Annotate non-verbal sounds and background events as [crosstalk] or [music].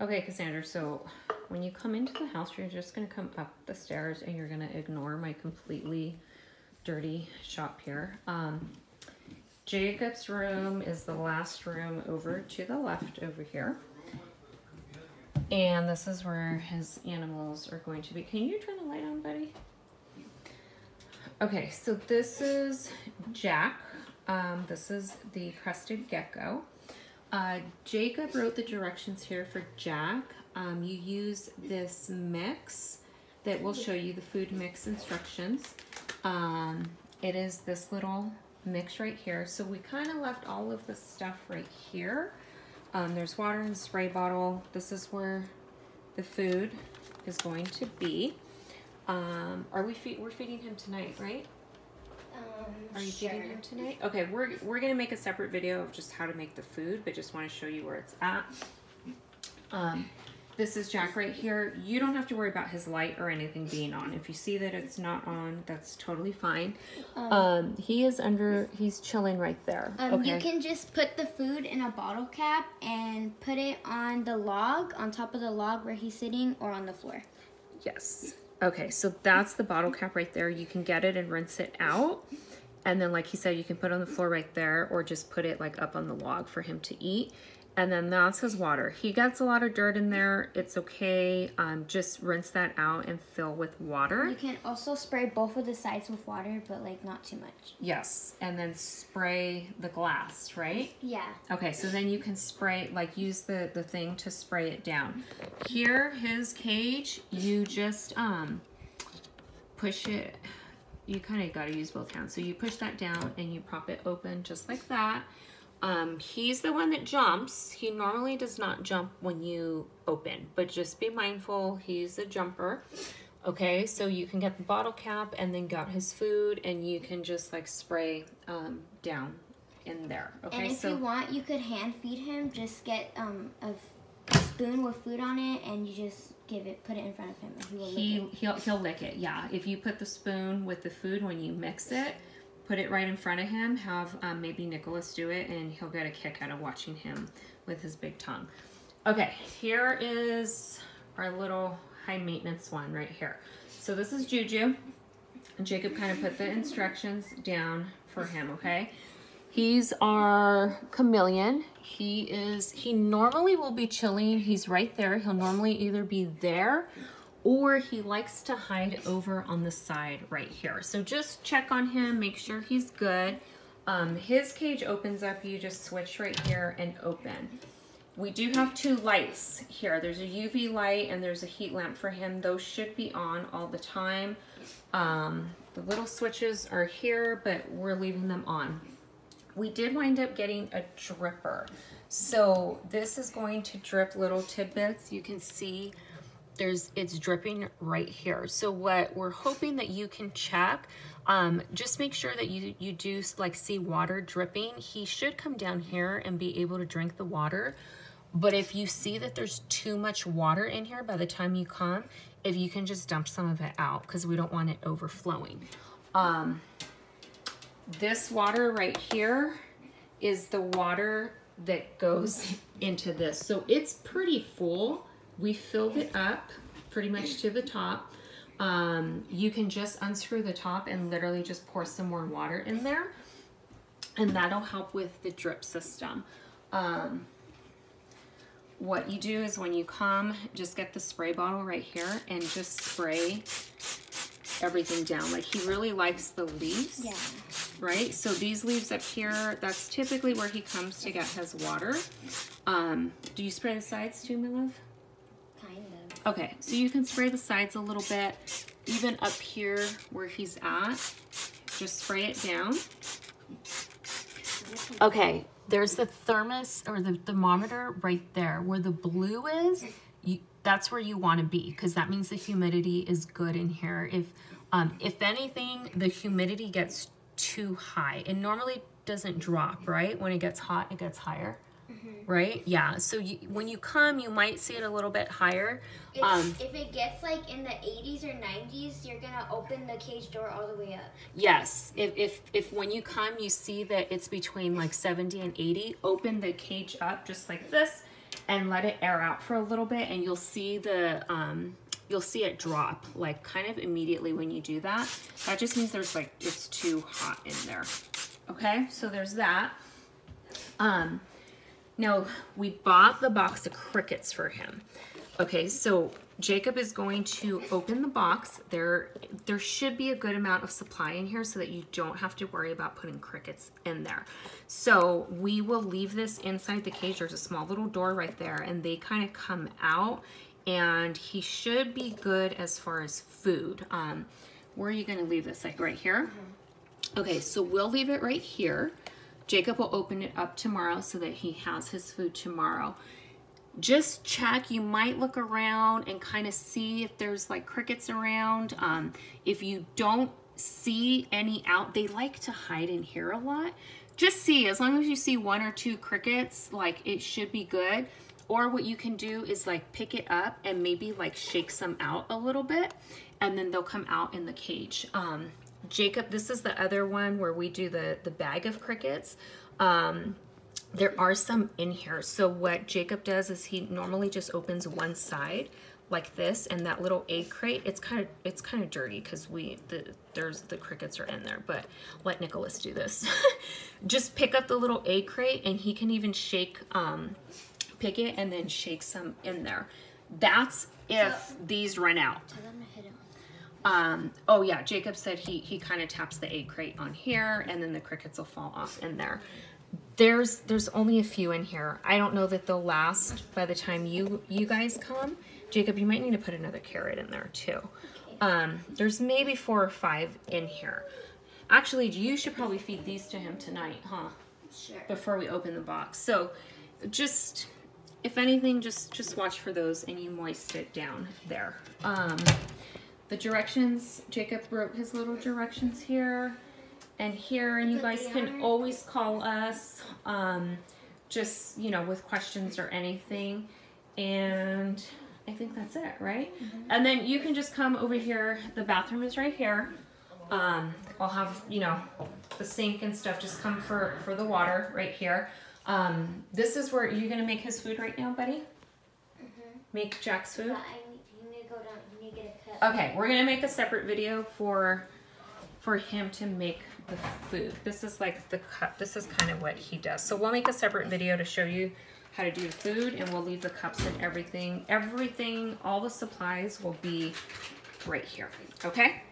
Okay, Cassandra, so when you come into the house, you're just gonna come up the stairs and you're gonna ignore my completely dirty shop here. Um, Jacob's room is the last room over to the left over here. And this is where his animals are going to be. Can you turn the light on, buddy? Okay, so this is Jack. Um, this is the crested gecko. Uh, Jacob wrote the directions here for Jack. Um, you use this mix that will show you the food mix instructions. Um, it is this little mix right here. So we kind of left all of the stuff right here. Um, there's water in the spray bottle. This is where the food is going to be. Um, are we feed, we're feeding him tonight, right? Um, Are you sure. feeding him tonight? Okay, we're we're gonna make a separate video of just how to make the food, but just want to show you where it's at. Um, this is Jack right here. You don't have to worry about his light or anything being on. If you see that it's not on, that's totally fine. Um, he is under. He's chilling right there. Um, okay. You can just put the food in a bottle cap and put it on the log, on top of the log where he's sitting, or on the floor. Yes. Okay, so that's the bottle cap right there. You can get it and rinse it out. And then, like he said, you can put it on the floor right there or just put it like up on the log for him to eat. And then that's his water. He gets a lot of dirt in there. It's okay. Um, just rinse that out and fill with water. You can also spray both of the sides with water, but like not too much. Yes. And then spray the glass, right? Yeah. Okay, so then you can spray, like use the, the thing to spray it down. Here, his cage, you just um push it, you kind of got to use both hands. So you push that down and you prop it open just like that. Um, he's the one that jumps. He normally does not jump when you open, but just be mindful, he's a jumper. Okay, so you can get the bottle cap and then got his food and you can just like spray um, down in there. Okay, and if so you want, you could hand feed him. Just get um, a spoon with food on it, and you just give it, put it in front of him, and he will he lick it. he'll he'll lick it. Yeah, if you put the spoon with the food when you mix it, put it right in front of him. Have um, maybe Nicholas do it, and he'll get a kick out of watching him with his big tongue. Okay, here is our little high maintenance one right here. So this is Juju. Jacob kind of put the instructions down for him, okay? He's our chameleon. He is, he normally will be chilling. He's right there. He'll normally either be there or he likes to hide over on the side right here. So just check on him, make sure he's good. Um, his cage opens up, you just switch right here and open. We do have two lights here. There's a UV light and there's a heat lamp for him. Those should be on all the time. Um, the little switches are here, but we're leaving them on. We did wind up getting a dripper. So this is going to drip little tidbits. You can see there's it's dripping right here. So what we're hoping that you can check, um, just make sure that you, you do like see water dripping. He should come down here and be able to drink the water. But if you see that there's too much water in here by the time you come, if you can just dump some of it out because we don't want it overflowing. Um, this water right here is the water that goes [laughs] into this. So it's pretty full. We filled it up pretty much to the top. Um, you can just unscrew the top and literally just pour some more water in there. And that'll help with the drip system. Um, what you do is when you come, just get the spray bottle right here and just spray everything down. Like he really likes the leaves, Yeah. Right? So these leaves up here, that's typically where he comes to get his water. Um, do you spray the sides too, my love? Kind of. Okay, so you can spray the sides a little bit, even up here where he's at. Just spray it down. Okay, there's the thermos or the thermometer right there where the blue is. You, that's where you want to be because that means the humidity is good in here. If um, if anything, the humidity gets too high. It normally doesn't drop, right? When it gets hot, it gets higher, right? Yeah. So you, when you come, you might see it a little bit higher. If, Um, if it gets like in the 80s or 90s, you're gonna open the cage door all the way up. Yes, if, if if when you come you see that it's between like 70 and 80, open the cage up just like this and let it air out for a little bit and you'll see the um, you'll see it drop like kind of immediately when you do that. That just means there's like, it's too hot in there. Okay, so there's that. Um, now we bought the box of crickets for him. Okay, so Jacob is going to open the box. There, there should be a good amount of supply in here so that you don't have to worry about putting crickets in there. So we will leave this inside the cage. There's a small little door right there and they kind of come out and he should be good as far as food. Um, where are you gonna leave this? Like right here? Mm -hmm. Okay, so we'll leave it right here. Jacob will open it up tomorrow so that he has his food tomorrow. Just check, you might look around and kind of see if there's like crickets around. Um, if you don't see any out, they like to hide in here a lot. Just see, as long as you see one or two crickets, like it should be good. Or what you can do is like pick it up and maybe like shake some out a little bit and then they'll come out in the cage. Um, Jacob, this is the other one where we do the, the bag of crickets. Um, there are some in here. So what Jacob does is he normally just opens one side like this and that little egg crate it's kind of it's kind of dirty because we the there's the crickets are in there but let Nicholas do this [laughs] just pick up the little egg crate and he can even shake um pick it and then shake some in there. That's if these run out. Um, oh yeah, Jacob said he, he kind of taps the egg crate on here and then the crickets will fall off in there. There's there's only a few in here. I don't know that they'll last by the time you you guys come. Jacob, you might need to put another carrot in there too. Um, there's maybe four or five in here. Actually, you should probably feed these to him tonight, huh? Sure. Before we open the box. So just if anything, just, just watch for those and you moist it down there. Um, the directions, Jacob wrote his little directions here and here, and you guys can always call us, um, just, you know, with questions or anything. And I think that's it, right? Mm -hmm. And then you can just come over here. The bathroom is right here. Um, I'll have, you know, the sink and stuff. Just come for, for the water right here. Um, this is where you're gonna make his food right now, buddy. Mm -hmm. Make Jack's food. Okay, we're gonna make a separate video for for him to make the food. This is like the cup. This is kind of what he does. So we'll make a separate video to show you how to do the food, and we'll leave the cups and everything. Everything, all the supplies will be right here. Okay.